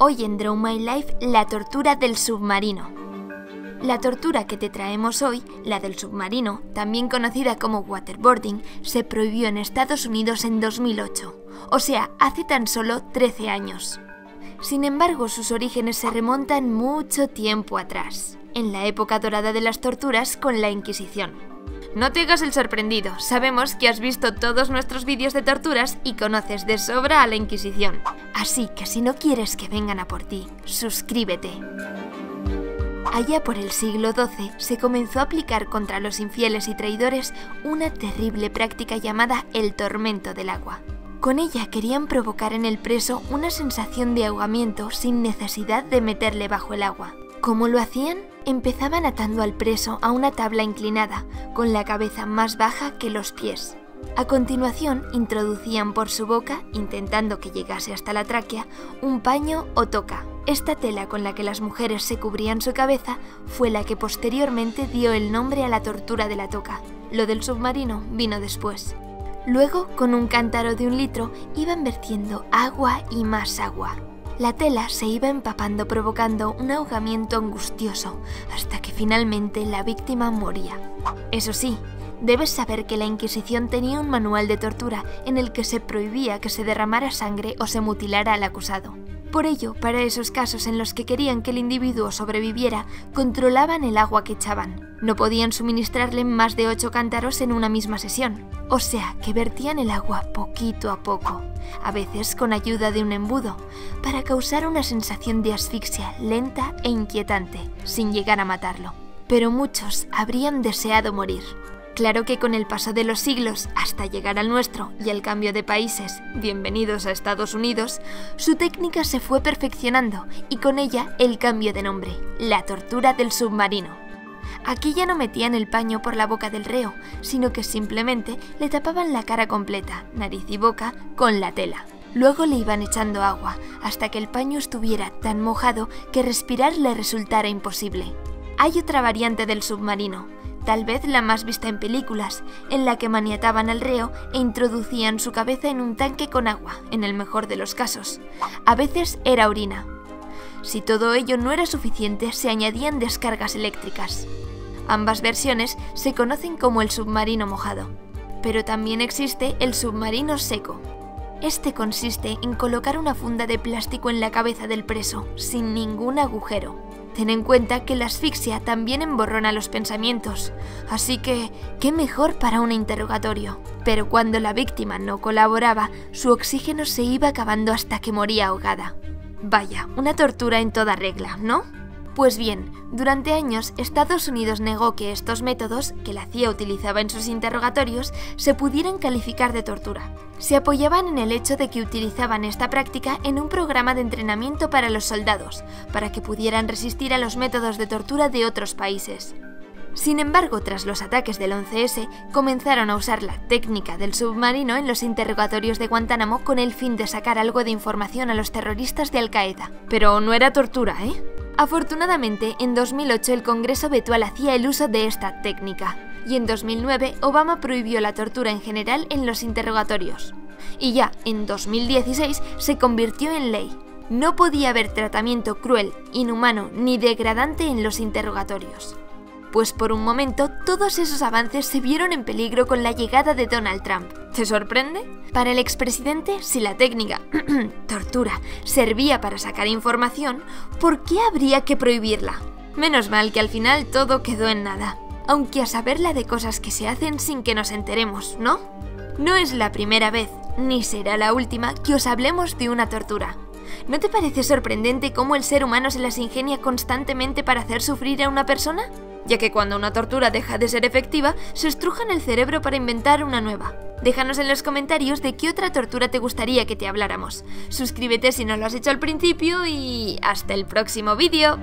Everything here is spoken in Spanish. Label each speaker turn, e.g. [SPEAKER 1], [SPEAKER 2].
[SPEAKER 1] Hoy en Draw My Life, la tortura del submarino. La tortura que te traemos hoy, la del submarino, también conocida como waterboarding, se prohibió en Estados Unidos en 2008, o sea, hace tan solo 13 años. Sin embargo, sus orígenes se remontan mucho tiempo atrás, en la época dorada de las torturas con la Inquisición. No te hagas el sorprendido, sabemos que has visto todos nuestros vídeos de torturas y conoces de sobra a la Inquisición. Así que si no quieres que vengan a por ti, suscríbete. Allá por el siglo XII se comenzó a aplicar contra los infieles y traidores una terrible práctica llamada el tormento del agua. Con ella querían provocar en el preso una sensación de ahogamiento sin necesidad de meterle bajo el agua. ¿Cómo lo hacían? Empezaban atando al preso a una tabla inclinada, con la cabeza más baja que los pies. A continuación, introducían por su boca, intentando que llegase hasta la tráquea, un paño o toca. Esta tela con la que las mujeres se cubrían su cabeza fue la que posteriormente dio el nombre a la tortura de la toca. Lo del submarino vino después. Luego, con un cántaro de un litro, iban vertiendo agua y más agua. La tela se iba empapando provocando un ahogamiento angustioso hasta que finalmente la víctima moría. Eso sí, debes saber que la Inquisición tenía un manual de tortura en el que se prohibía que se derramara sangre o se mutilara al acusado. Por ello, para esos casos en los que querían que el individuo sobreviviera, controlaban el agua que echaban. No podían suministrarle más de 8 cántaros en una misma sesión, o sea que vertían el agua poquito a poco, a veces con ayuda de un embudo, para causar una sensación de asfixia lenta e inquietante, sin llegar a matarlo. Pero muchos habrían deseado morir. Claro que con el paso de los siglos hasta llegar al nuestro y el cambio de países, bienvenidos a Estados Unidos, su técnica se fue perfeccionando y con ella el cambio de nombre, la tortura del submarino. Aquí ya no metían el paño por la boca del reo, sino que simplemente le tapaban la cara completa, nariz y boca, con la tela. Luego le iban echando agua, hasta que el paño estuviera tan mojado que respirar le resultara imposible. Hay otra variante del submarino, tal vez la más vista en películas, en la que maniataban al reo e introducían su cabeza en un tanque con agua, en el mejor de los casos. A veces era orina. Si todo ello no era suficiente, se añadían descargas eléctricas. Ambas versiones se conocen como el submarino mojado. Pero también existe el submarino seco. Este consiste en colocar una funda de plástico en la cabeza del preso, sin ningún agujero. Ten en cuenta que la asfixia también emborrona los pensamientos, así que, ¿qué mejor para un interrogatorio? Pero cuando la víctima no colaboraba, su oxígeno se iba acabando hasta que moría ahogada. Vaya, una tortura en toda regla, ¿no? Pues bien, durante años Estados Unidos negó que estos métodos, que la CIA utilizaba en sus interrogatorios, se pudieran calificar de tortura. Se apoyaban en el hecho de que utilizaban esta práctica en un programa de entrenamiento para los soldados, para que pudieran resistir a los métodos de tortura de otros países. Sin embargo, tras los ataques del 11S, comenzaron a usar la técnica del submarino en los interrogatorios de Guantánamo con el fin de sacar algo de información a los terroristas de Al-Qaeda. Pero no era tortura, ¿eh? Afortunadamente, en 2008 el Congreso vetó a la CIA el uso de esta técnica, y en 2009 Obama prohibió la tortura en general en los interrogatorios. Y ya en 2016 se convirtió en ley. No podía haber tratamiento cruel, inhumano ni degradante en los interrogatorios pues por un momento todos esos avances se vieron en peligro con la llegada de Donald Trump. ¿Te sorprende? Para el expresidente, si la técnica tortura servía para sacar información, ¿por qué habría que prohibirla? Menos mal que al final todo quedó en nada, aunque a saber la de cosas que se hacen sin que nos enteremos, ¿no? No es la primera vez, ni será la última, que os hablemos de una tortura. ¿No te parece sorprendente cómo el ser humano se las ingenia constantemente para hacer sufrir a una persona? Ya que cuando una tortura deja de ser efectiva, se estrujan el cerebro para inventar una nueva. Déjanos en los comentarios de qué otra tortura te gustaría que te habláramos. Suscríbete si no lo has hecho al principio y hasta el próximo vídeo.